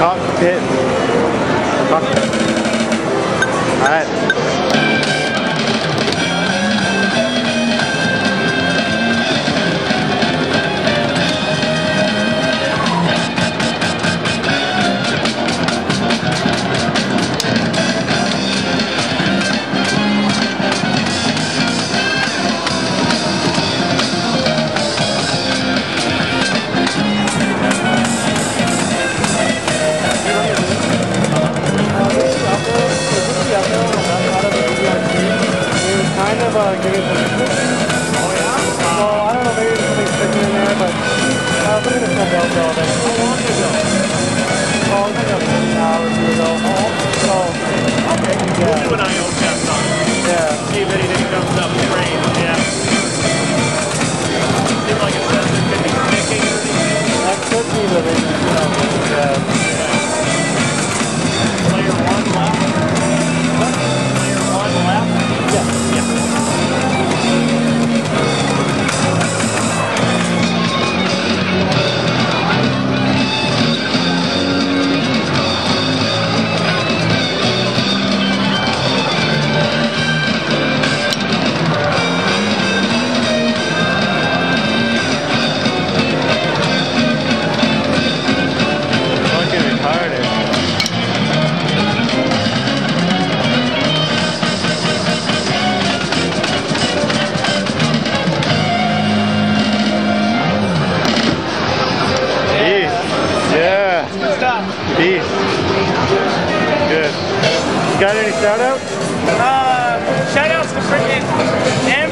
Cockpit. Cockpit. Alright. Uh, giving some Oh yeah? So I don't know, maybe there's something sticking in there, but uh, at this one down there all day. How long ago? Oh, it's like a few hours ago. Oh, so, Okay. Yeah. We'll do an IO test on it. yeah. See if anything comes up strange. Yeah. Seems like it says there could be sticking or. That could be the reason, Yeah. Beast. Good. Got any shout outs? Uh, shout outs to freaking Amber